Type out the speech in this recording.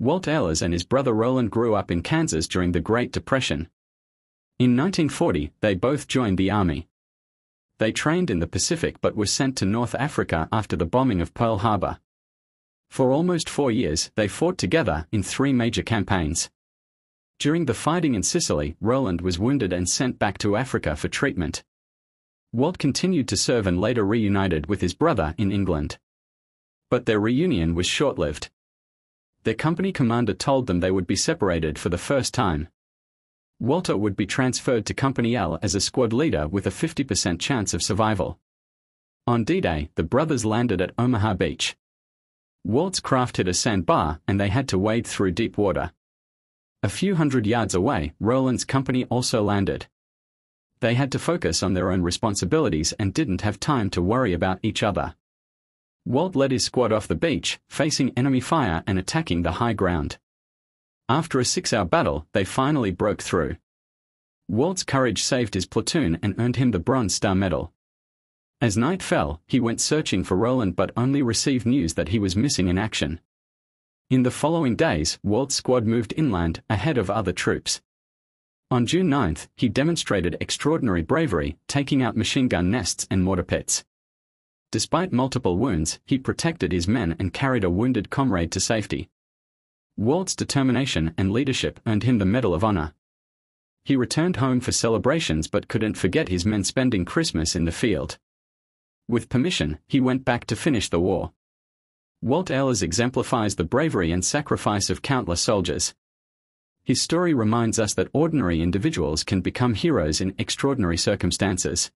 Walt Ehlers and his brother Roland grew up in Kansas during the Great Depression. In 1940, they both joined the Army. They trained in the Pacific but were sent to North Africa after the bombing of Pearl Harbor. For almost four years, they fought together in three major campaigns. During the fighting in Sicily, Roland was wounded and sent back to Africa for treatment. Walt continued to serve and later reunited with his brother in England. But their reunion was short lived. Their company commander told them they would be separated for the first time. Walter would be transferred to Company L as a squad leader with a 50% chance of survival. On D-Day, the brothers landed at Omaha Beach. Walt's craft hit a sandbar and they had to wade through deep water. A few hundred yards away, Roland's company also landed. They had to focus on their own responsibilities and didn't have time to worry about each other. Walt led his squad off the beach, facing enemy fire and attacking the high ground. After a six-hour battle, they finally broke through. Walt's courage saved his platoon and earned him the Bronze Star Medal. As night fell, he went searching for Roland but only received news that he was missing in action. In the following days, Walt's squad moved inland ahead of other troops. On June 9, he demonstrated extraordinary bravery, taking out machine gun nests and mortar pits. Despite multiple wounds, he protected his men and carried a wounded comrade to safety. Walt's determination and leadership earned him the Medal of Honor. He returned home for celebrations but couldn't forget his men spending Christmas in the field. With permission, he went back to finish the war. Walt Ehlers exemplifies the bravery and sacrifice of countless soldiers. His story reminds us that ordinary individuals can become heroes in extraordinary circumstances.